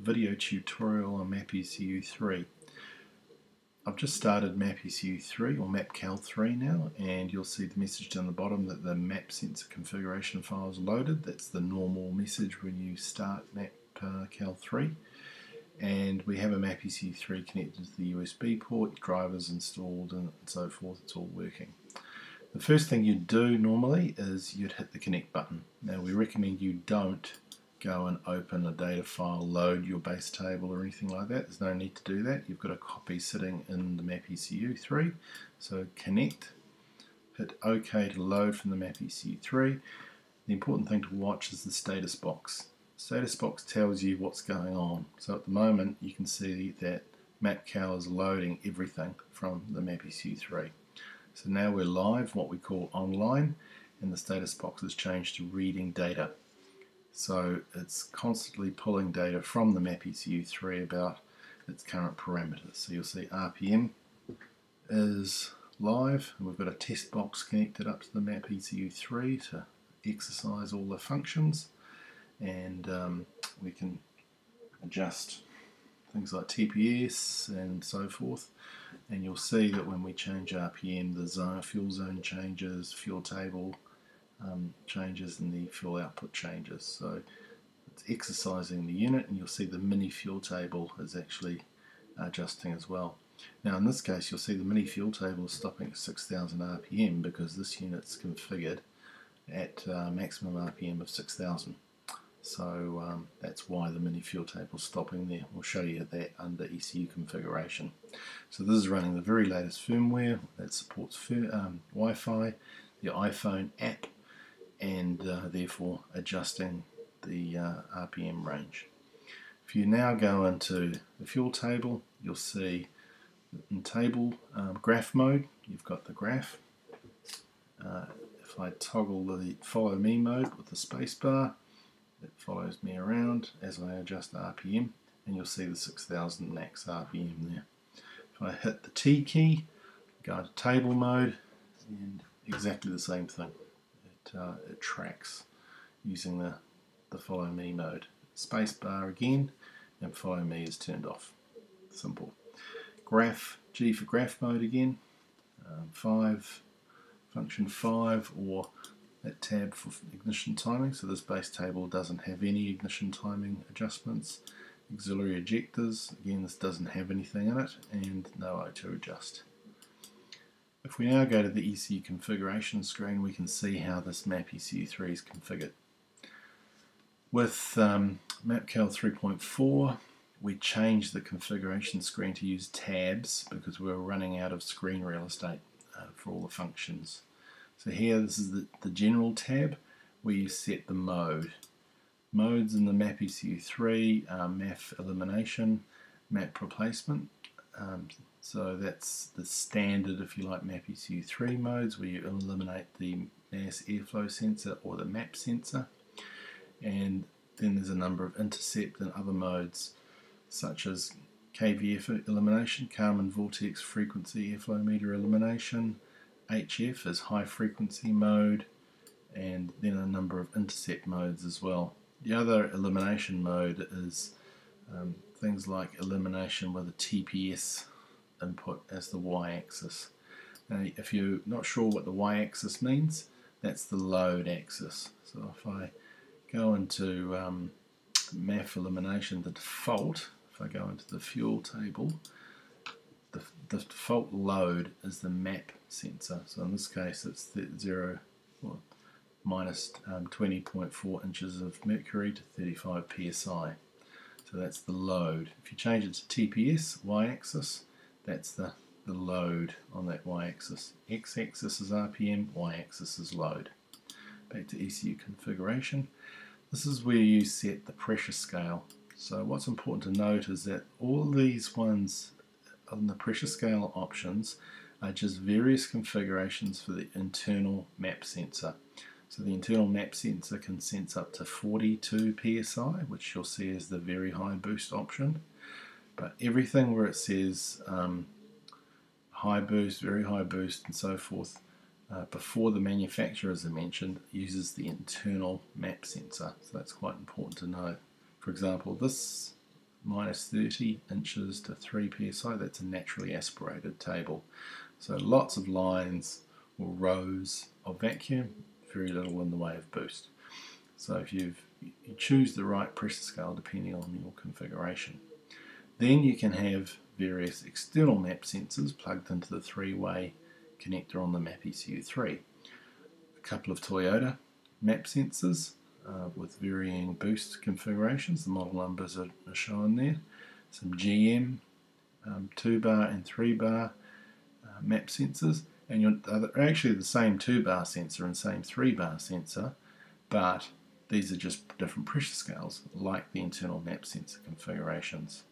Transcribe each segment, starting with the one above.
video tutorial on MapECU3. I've just started MapECU3 or MapCal3 now and you'll see the message down the bottom that the map sensor configuration file is loaded. That's the normal message when you start MapCal3 uh, and we have a MapECU3 connected to the USB port, drivers installed and so forth, it's all working. The first thing you'd do normally is you'd hit the connect button. Now we recommend you don't go and open a data file, load your base table or anything like that. There's no need to do that. You've got a copy sitting in the MapECU3. So connect, hit OK to load from the MapECU3. The important thing to watch is the status box. Status box tells you what's going on. So at the moment you can see that MapCal is loading everything from the MapECU3. So now we're live, what we call online, and the status box has changed to reading data. So it's constantly pulling data from the MapECU3 about its current parameters. So you'll see RPM is live and we've got a test box connected up to the MapECU3 to exercise all the functions and um, we can adjust things like TPS and so forth and you'll see that when we change RPM the fuel zone changes, fuel table um, changes and the fuel output changes. So it's exercising the unit and you'll see the mini fuel table is actually adjusting as well. Now in this case you'll see the mini fuel table is stopping at 6000 RPM because this unit's configured at uh, maximum RPM of 6000. So um, that's why the mini fuel table is stopping there. We'll show you that under ECU configuration. So this is running the very latest firmware that supports um, Wi-Fi, the iPhone app and uh, therefore adjusting the uh, RPM range. If you now go into the fuel table, you'll see in table um, graph mode, you've got the graph. Uh, if I toggle the follow me mode with the spacebar, it follows me around as I adjust the RPM and you'll see the 6000 max RPM there. If I hit the T key, go into table mode and exactly the same thing uh, it tracks using the, the follow me mode. Spacebar again and follow me is turned off. Simple. Graph, G for graph mode again. Um, 5, function 5 or that tab for ignition timing. So this base table doesn't have any ignition timing adjustments. Auxiliary injectors, again this doesn't have anything in it and no auto adjust. If we now go to the ECU configuration screen, we can see how this MapECU3 is configured. With um, MapCal 3.4, we changed the configuration screen to use tabs because we were running out of screen real estate uh, for all the functions. So here, this is the, the general tab where you set the mode. Modes in the MapECU3 are MAF elimination, map replacement. Um, so that's the standard, if you like, MapECU3 modes where you eliminate the mass airflow sensor or the map sensor. And then there's a number of intercept and other modes such as KVF elimination, Kármán vortex frequency airflow meter elimination, HF is high frequency mode, and then a number of intercept modes as well. The other elimination mode is um, things like elimination with a TPS input as the y-axis. Now if you're not sure what the y-axis means, that's the load axis. So if I go into um, MAF elimination, the default, if I go into the fuel table, the, the default load is the map sensor. So in this case it's the 0 well, minus, um, 20.4 inches of mercury to 35 psi. So that's the load. If you change it to TPS, y-axis, that's the, the load on that y-axis. x-axis is RPM, y-axis is load. Back to ECU configuration. This is where you set the pressure scale. So what's important to note is that all these ones on the pressure scale options are just various configurations for the internal map sensor. So the internal map sensor can sense up to 42 psi, which you'll see is the very high boost option. But everything where it says um, high boost, very high boost, and so forth, uh, before the manufacturer, as I mentioned, uses the internal map sensor. So that's quite important to know. For example, this minus 30 inches to 3 psi, that's a naturally aspirated table. So lots of lines or rows of vacuum, very little in the way of boost. So if you've, you choose the right pressure scale depending on your configuration. Then you can have various external map sensors plugged into the three-way connector on the MAP ECU3. A couple of Toyota map sensors uh, with varying boost configurations. The model numbers are, are shown there. Some GM um, 2 bar and 3 bar uh, map sensors. And you're, they're actually the same 2 bar sensor and same 3 bar sensor, but these are just different pressure scales, like the internal map sensor configurations.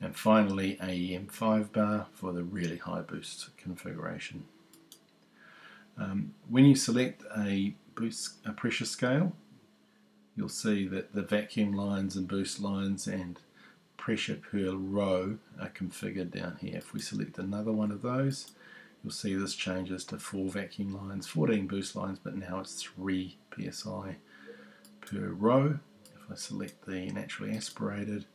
And finally, AEM 5 bar for the really high boost configuration. Um, when you select a boost a pressure scale, you'll see that the vacuum lines and boost lines and pressure per row are configured down here. If we select another one of those, you'll see this changes to 4 vacuum lines, 14 boost lines, but now it's 3 psi per row. If I select the naturally aspirated,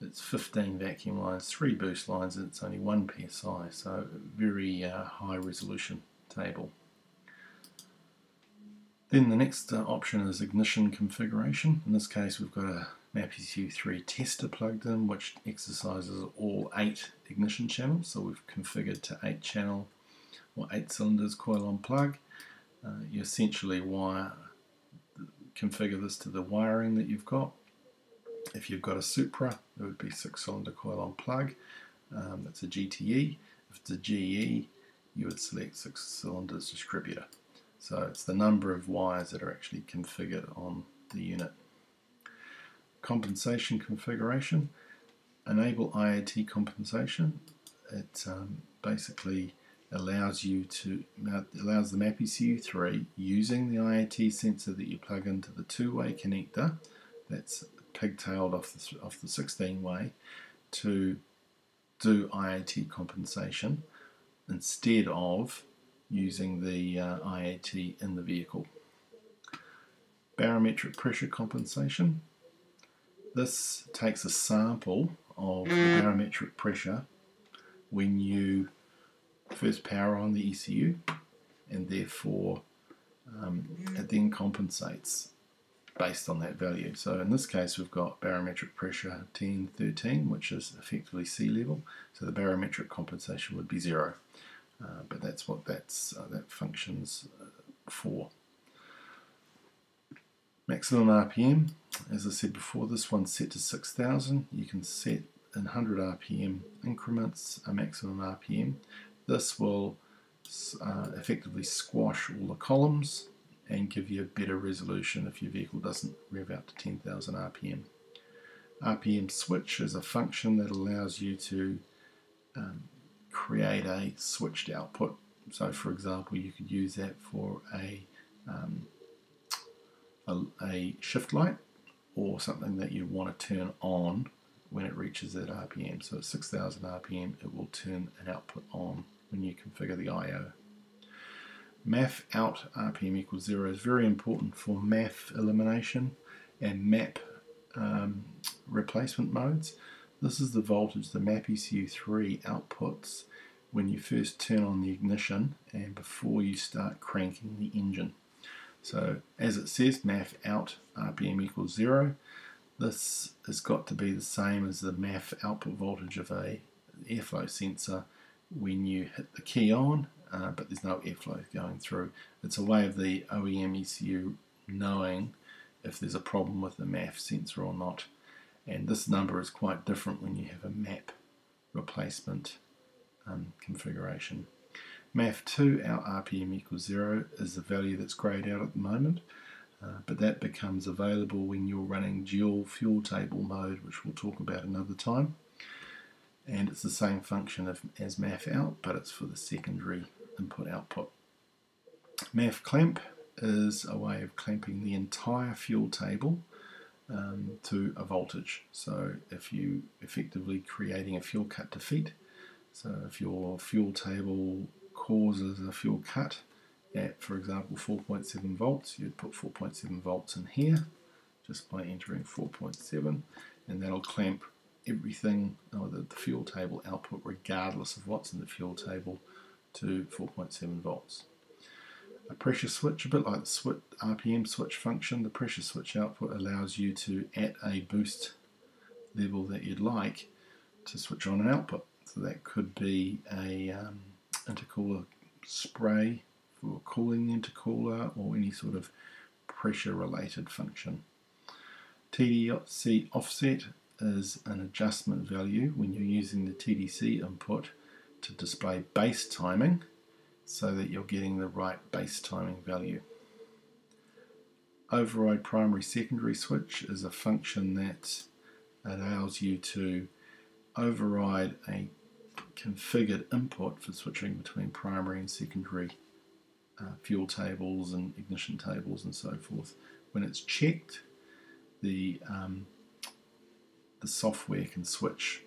it's 15 vacuum lines, 3 boost lines, and it's only 1 psi, so very uh, high resolution table. Then the next uh, option is ignition configuration. In this case we've got a MapECU3 tester plugged in which exercises all 8 ignition channels, so we've configured to 8 channel or 8 cylinders coil on plug. Uh, you essentially wire configure this to the wiring that you've got if you've got a Supra, it would be six cylinder coil on plug. Um, it's a GTE. If it's a GE, you would select six cylinders distributor. So it's the number of wires that are actually configured on the unit. Compensation configuration. Enable IAT compensation. It um, basically allows you to allows the MapECU3 using the IAT sensor that you plug into the two-way connector that's pigtailed off the, off the 16 way to do IAT compensation instead of using the uh, IAT in the vehicle. Barometric pressure compensation. This takes a sample of the barometric pressure when you first power on the ECU and therefore um, it then compensates based on that value. So in this case we've got barometric pressure 10, 13, which is effectively sea level. So the barometric compensation would be zero. Uh, but that's what that's uh, that functions uh, for. Maximum RPM, as I said before, this one's set to 6,000. You can set in 100 RPM increments a maximum RPM. This will uh, effectively squash all the columns and give you a better resolution if your vehicle doesn't rev out to 10,000 RPM. RPM switch is a function that allows you to um, create a switched output. So for example, you could use that for a, um, a, a shift light or something that you want to turn on when it reaches that RPM. So at 6000 RPM, it will turn an output on when you configure the I.O. MAF out RPM equals zero is very important for MAF elimination and MAP um, replacement modes. This is the voltage the MAP ECU3 outputs when you first turn on the ignition and before you start cranking the engine. So as it says, MAF out RPM equals zero. This has got to be the same as the MAF output voltage of a airflow sensor when you hit the key on uh, but there's no airflow going through. It's a way of the OEM ECU knowing if there's a problem with the MAF sensor or not. And this number is quite different when you have a MAP replacement um, configuration. MAF2, our RPM equals 0, is the value that's grayed out at the moment. Uh, but that becomes available when you're running dual fuel table mode, which we'll talk about another time. And it's the same function as MAF out, but it's for the secondary input output. MAF clamp is a way of clamping the entire fuel table um, to a voltage. So if you effectively creating a fuel cut defeat, so if your fuel table causes a fuel cut at, for example, 4.7 volts, you'd put 4.7 volts in here just by entering 4.7 and that'll clamp everything, or the, the fuel table output regardless of what's in the fuel table to 4.7 volts. A pressure switch, a bit like the switch, RPM switch function, the pressure switch output allows you to, at a boost level that you'd like, to switch on an output. So that could be a um, intercooler spray for cooling the intercooler or any sort of pressure related function. TDC offset is an adjustment value when you're using the TDC input to display base timing so that you're getting the right base timing value. Override primary secondary switch is a function that allows you to override a configured input for switching between primary and secondary uh, fuel tables and ignition tables and so forth. When it's checked, the um, the software can switch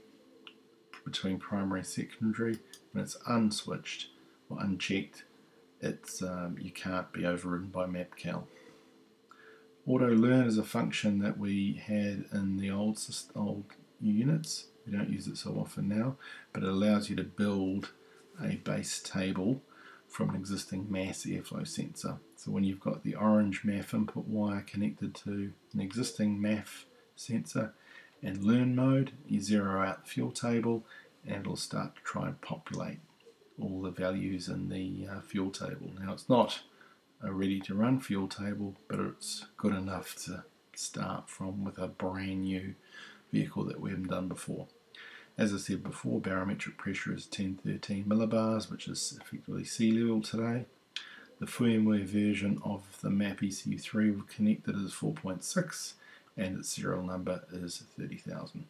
between primary and secondary. When it's unswitched or unchecked, it's um, you can't be overridden by MapCal. Auto learn is a function that we had in the old old units. We don't use it so often now, but it allows you to build a base table from an existing mass airflow sensor. So when you've got the orange MAF input wire connected to an existing MAF sensor and learn mode, you zero out the fuel table and it'll start to try and populate all the values in the uh, fuel table. Now it's not a ready to run fuel table, but it's good enough to start from with a brand new vehicle that we haven't done before. As I said before, barometric pressure is 1013 millibars, which is effectively sea level today. The firmware version of the MAP ECU3 connected is 4.6 and its serial number is 30,000.